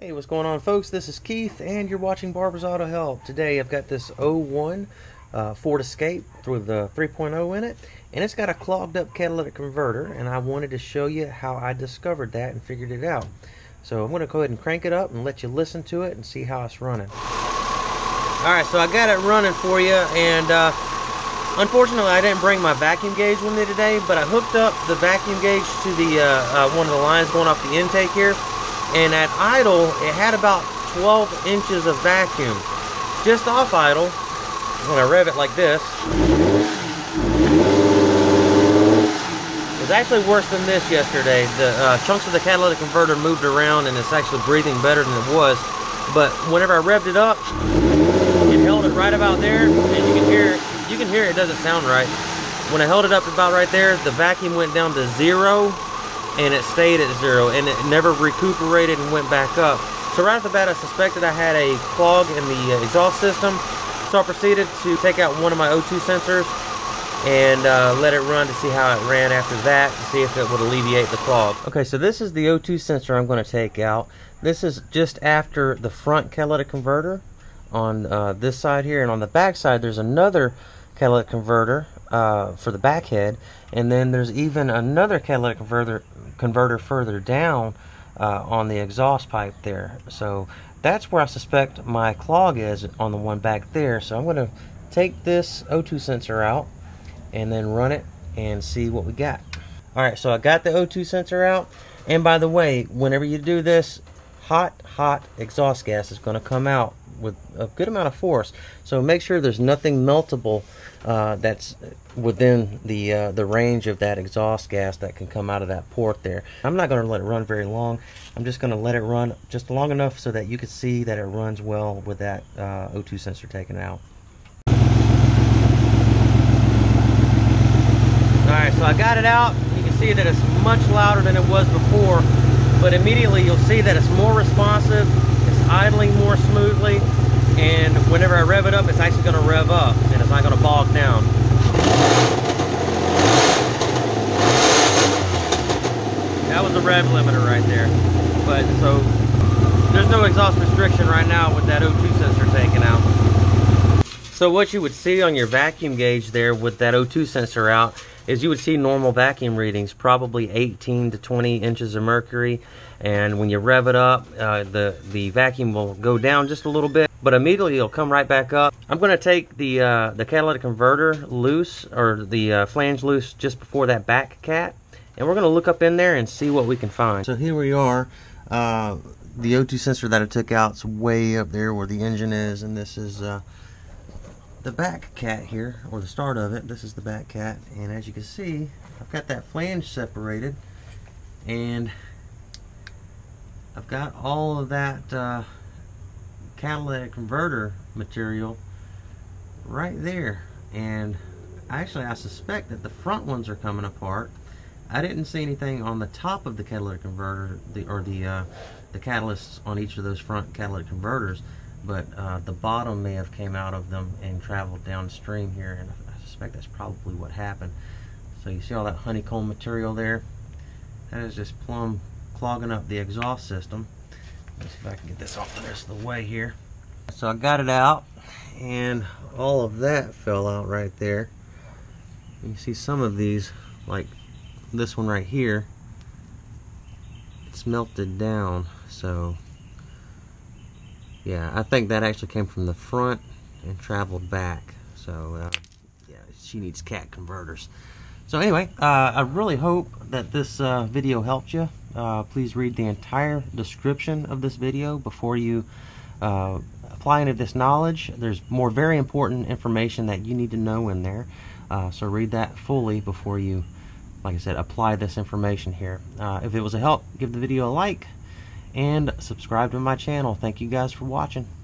Hey, what's going on, folks? This is Keith, and you're watching Barbour's Auto Help. Today, I've got this 01 uh, Ford Escape with the 3.0 in it, and it's got a clogged up catalytic converter, and I wanted to show you how I discovered that and figured it out. So I'm going to go ahead and crank it up and let you listen to it and see how it's running. Alright, so I got it running for you, and uh, unfortunately, I didn't bring my vacuum gauge with me today, but I hooked up the vacuum gauge to the uh, uh one of the lines going off the intake here and at idle it had about 12 inches of vacuum. Just off idle when I rev it like this. It was actually worse than this yesterday. The uh, chunks of the catalytic converter moved around and it's actually breathing better than it was. But whenever I revved it up it held it right about there. And you can hear you can hear it doesn't sound right. When I held it up about right there the vacuum went down to zero and it stayed at zero and it never recuperated and went back up. So right off the bat I suspected I had a clog in the uh, exhaust system. So I proceeded to take out one of my O2 sensors and uh, let it run to see how it ran after that to see if it would alleviate the clog. Okay, so this is the O2 sensor I'm going to take out. This is just after the front catalytic converter on uh, this side here and on the back side there's another catalytic converter uh, for the back head and then there's even another catalytic converter converter further down uh, on the exhaust pipe there. So that's where I suspect my clog is on the one back there. So I'm going to take this O2 sensor out and then run it and see what we got. Alright, so I got the O2 sensor out. And by the way, whenever you do this, hot, hot exhaust gas is going to come out with a good amount of force. So make sure there's nothing meltable uh, that's within the uh, the range of that exhaust gas that can come out of that port there. I'm not going to let it run very long. I'm just going to let it run just long enough so that you can see that it runs well with that uh, O2 sensor taken out. Alright, so I got it out. You can see that it's much louder than it was before, but immediately you'll see that it's more responsive, idling more smoothly, and whenever I rev it up, it's actually going to rev up, and it's not going to bog down. That was the rev limiter right there. But so there's no exhaust restriction right now with that O2 sensor taken out. So what you would see on your vacuum gauge there with that O2 sensor out is you would see normal vacuum readings, probably 18 to 20 inches of mercury. And when you rev it up, uh, the, the vacuum will go down just a little bit, but immediately it'll come right back up. I'm going to take the, uh, the catalytic converter loose, or the uh, flange loose just before that back cat. And we're going to look up in there and see what we can find. So here we are. Uh, the O2 sensor that I took out is way up there where the engine is, and this is uh, the back cat here, or the start of it. This is the back cat, and as you can see, I've got that flange separated, and I've got all of that uh, catalytic converter material right there, and actually I suspect that the front ones are coming apart. I didn't see anything on the top of the catalytic converter, the, or the uh, the catalysts on each of those front catalytic converters but uh, the bottom may have came out of them and traveled downstream here and I suspect that's probably what happened. So you see all that honeycomb material there? That is just plumb clogging up the exhaust system. Let's see if I can get this off the rest of the way here. So I got it out and all of that fell out right there. You see some of these like this one right here it's melted down so yeah, I think that actually came from the front and traveled back. So, uh, yeah, she needs cat converters. So anyway, uh, I really hope that this uh, video helped you. Uh, please read the entire description of this video before you uh, apply any of this knowledge. There's more very important information that you need to know in there. Uh, so read that fully before you, like I said, apply this information here. if it was a help, give the video a like and subscribe to my channel. Thank you guys for watching.